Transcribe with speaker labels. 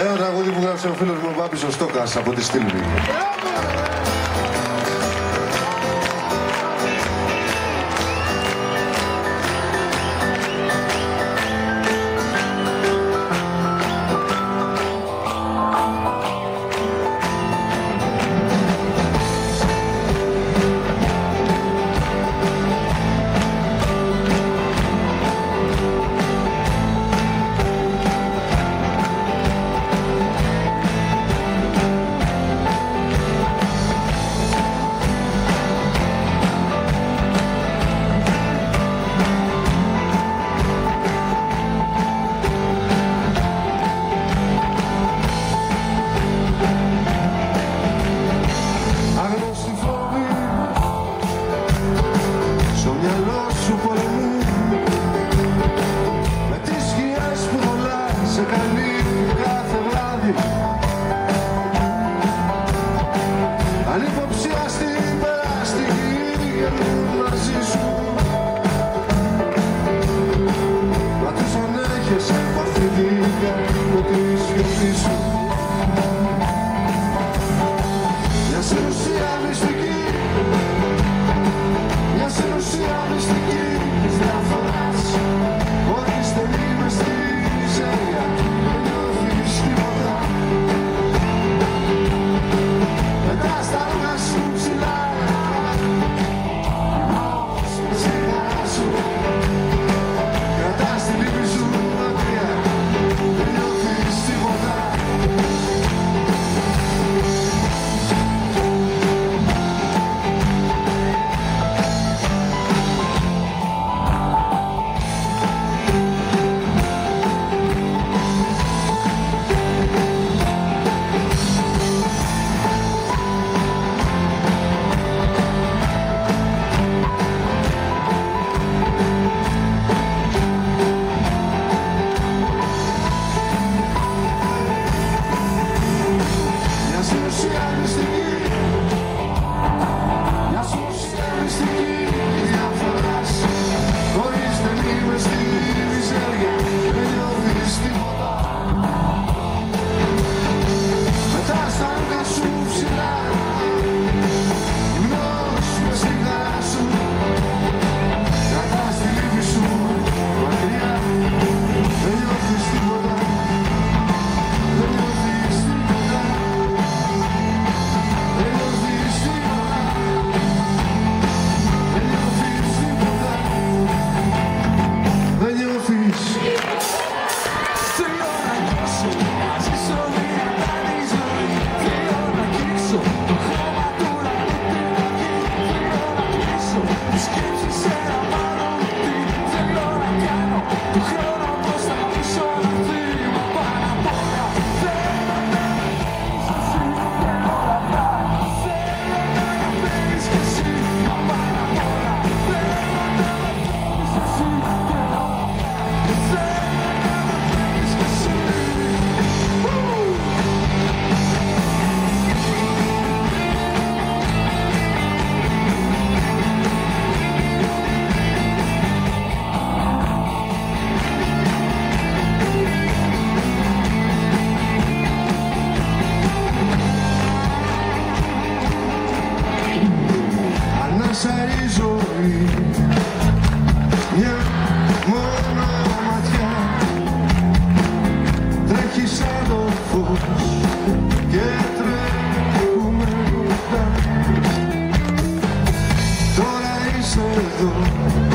Speaker 1: Ένα τραγούδι που γράψε ο φίλος μου ο Μπάμπης ο Στόκας από τη Στήλβη. μάχες, βαθύ δίκαια, τη σιωπή σου tudo.